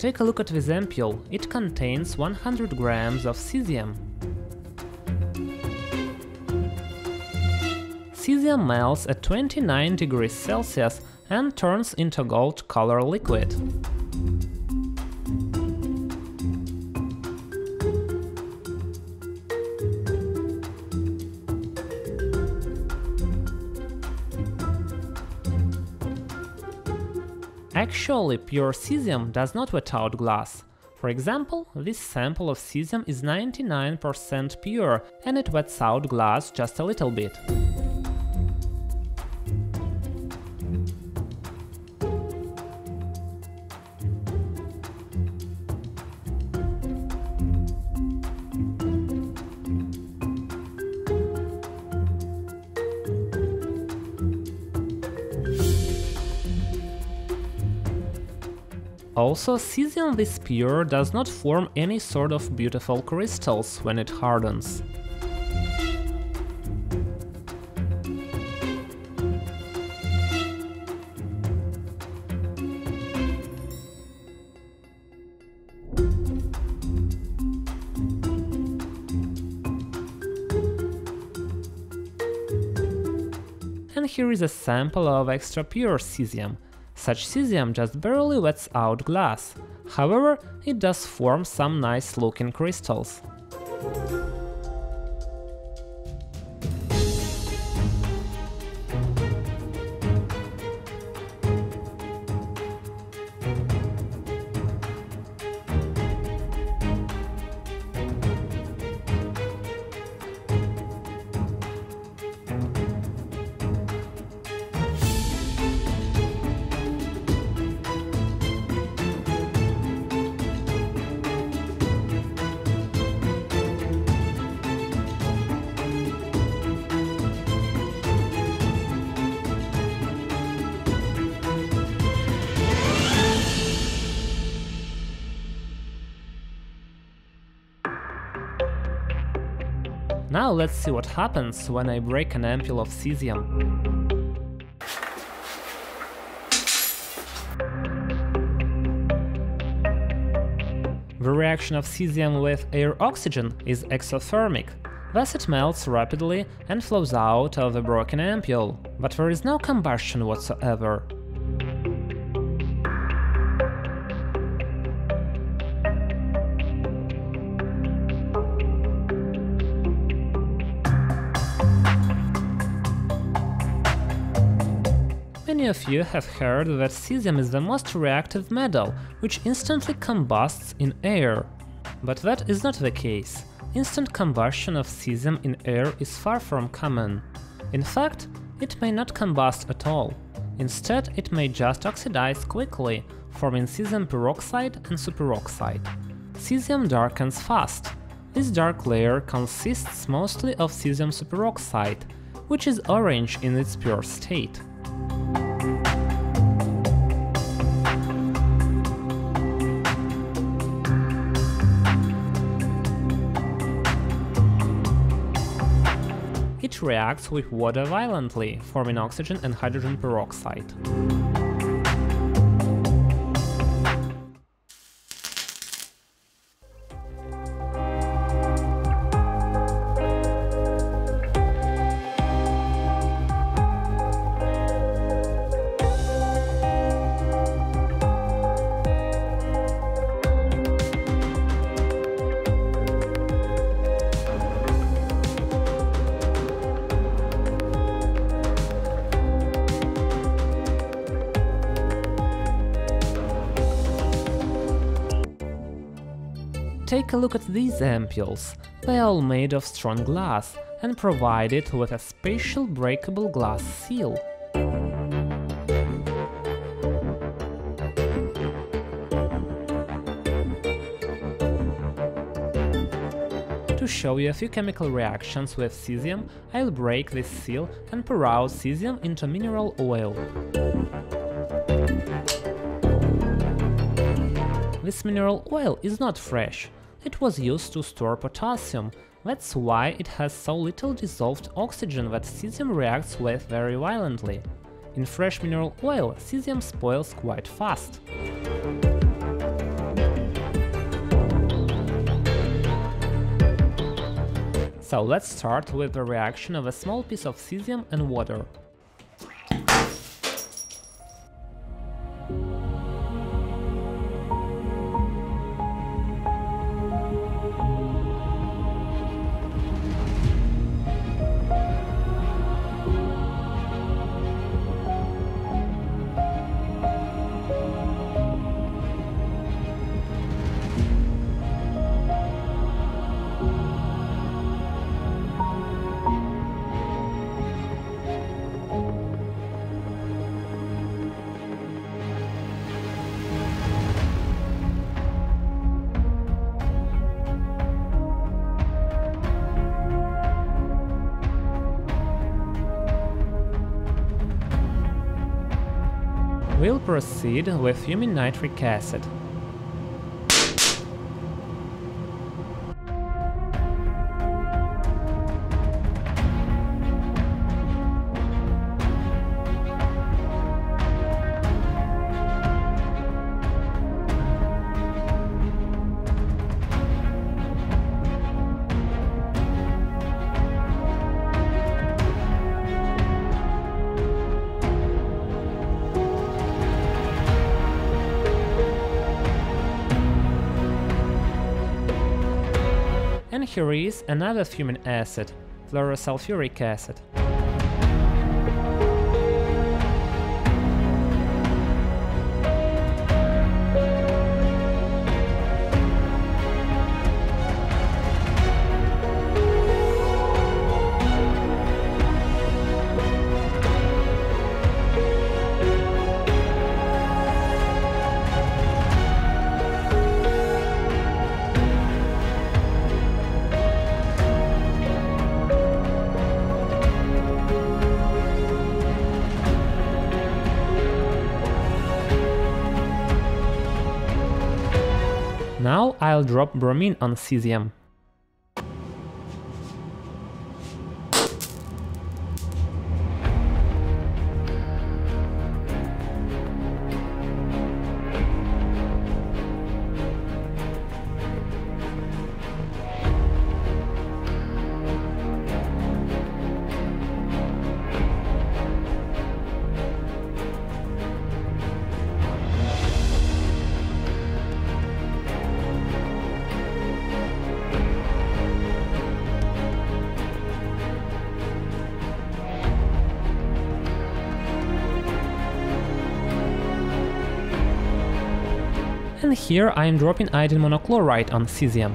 Take a look at this ampule, it contains 100 grams of cesium. Cesium melts at 29 degrees Celsius and turns into a gold color liquid. Actually, pure cesium does not wet out glass. For example, this sample of cesium is 99% pure and it wets out glass just a little bit. Also, cesium this pure does not form any sort of beautiful crystals when it hardens. And here is a sample of extra pure cesium, such cesium just barely wets out glass, however, it does form some nice looking crystals. Now let's see what happens when I break an ampule of cesium. The reaction of cesium with air oxygen is exothermic, thus it melts rapidly and flows out of the broken ampule, but there is no combustion whatsoever. Of you have heard that cesium is the most reactive metal, which instantly combusts in air. But that is not the case. Instant combustion of cesium in air is far from common. In fact, it may not combust at all. Instead, it may just oxidize quickly, forming cesium peroxide and superoxide. Cesium darkens fast. This dark layer consists mostly of cesium superoxide, which is orange in its pure state. It reacts with water violently, forming oxygen and hydrogen peroxide. Take a look at these ampules. They are all made of strong glass and provided with a special breakable glass seal. To show you a few chemical reactions with cesium, I'll break this seal and pour out cesium into mineral oil. This mineral oil is not fresh. It was used to store potassium, that's why it has so little dissolved oxygen that cesium reacts with very violently. In fresh mineral oil, cesium spoils quite fast. So let's start with the reaction of a small piece of cesium and water. We'll proceed with fuming nitric acid. Here is another fuming acid, fluorosulfuric acid. I'll drop bromine on cesium. Here I am dropping iodine monochloride on cesium.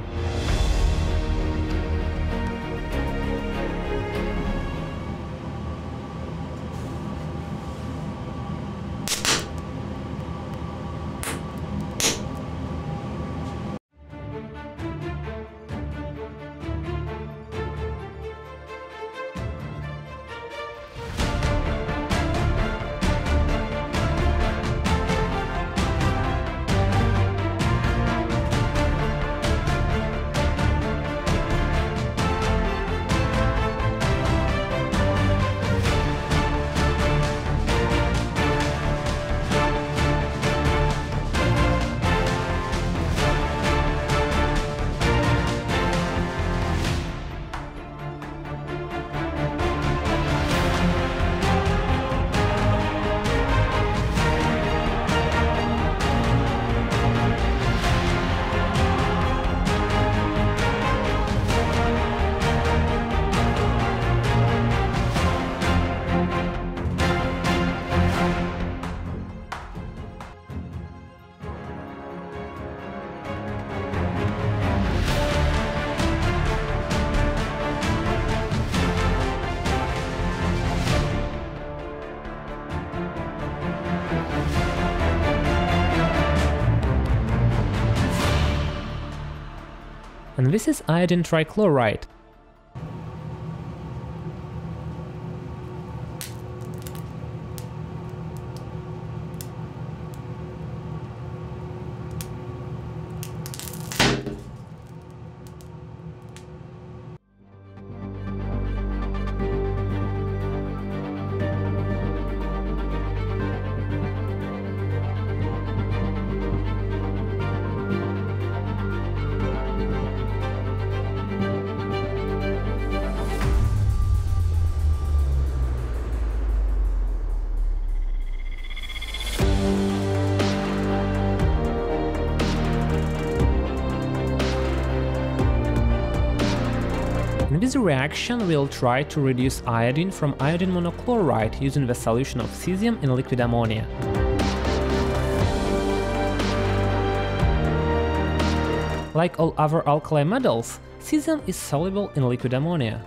And this is iodine trichloride. This reaction we'll try to reduce iodine from iodine monochloride using the solution of cesium in liquid ammonia. Like all other alkali metals, cesium is soluble in liquid ammonia.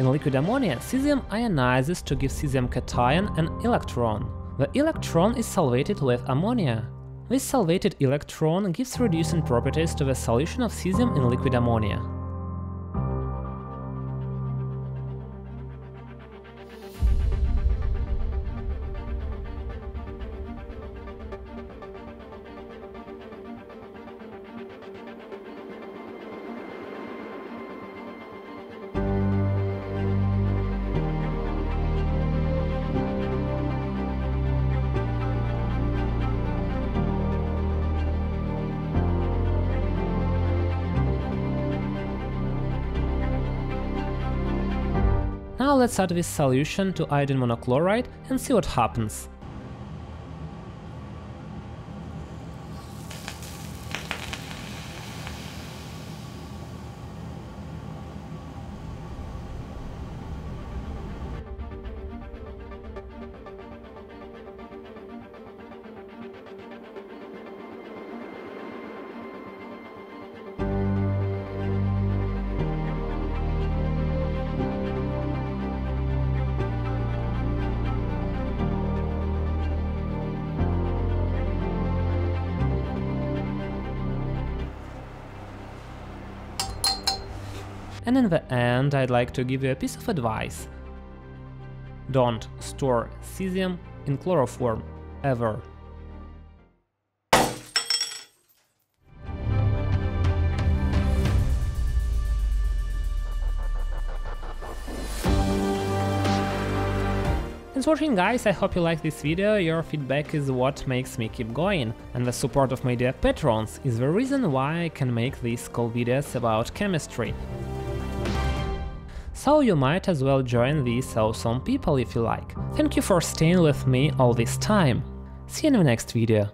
In liquid ammonia, cesium ionizes to give cesium cation an electron. The electron is solvated with ammonia. This solvated electron gives reducing properties to the solution of cesium in liquid ammonia. Now let's add this solution to iodine monochloride and see what happens. And in the end, I'd like to give you a piece of advice. Don't store cesium in chloroform, ever. Thanks for watching guys, I hope you liked this video, your feedback is what makes me keep going, and the support of my dear patrons is the reason why I can make these cool videos about chemistry. So you might as well join these awesome people if you like. Thank you for staying with me all this time. See you in the next video.